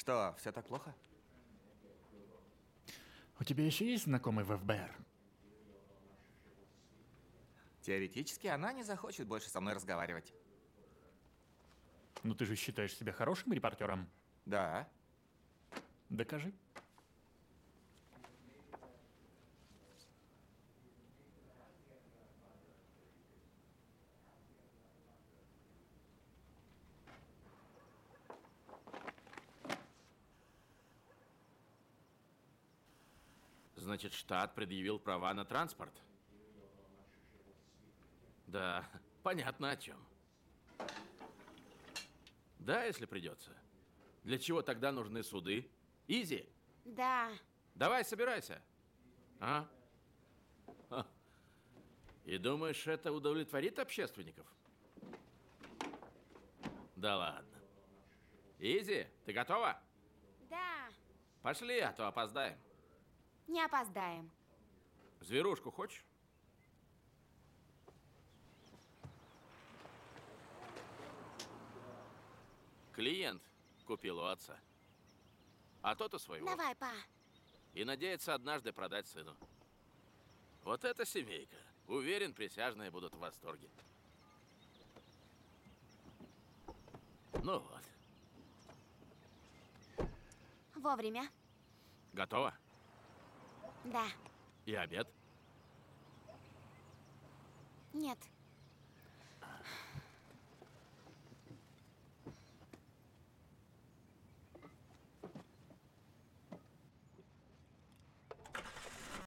Что, все так плохо? У тебя еще есть знакомый в ФБР? Теоретически она не захочет больше со мной разговаривать. Ну ты же считаешь себя хорошим репортером? Да. Докажи. Значит, штат предъявил права на транспорт? Да, понятно о чем. Да, если придется. Для чего тогда нужны суды? Изи, Да. давай собирайся. А? Ха. И думаешь, это удовлетворит общественников? Да ладно. Изи, ты готова? Да. Пошли, а то опоздаем. Не опоздаем. Зверушку хочешь? Клиент купил у отца. А тот у своего. Давай, па. И надеется однажды продать сыну. Вот эта семейка. Уверен, присяжные будут в восторге. Ну вот. Вовремя. Готово? Да. И обед? Нет.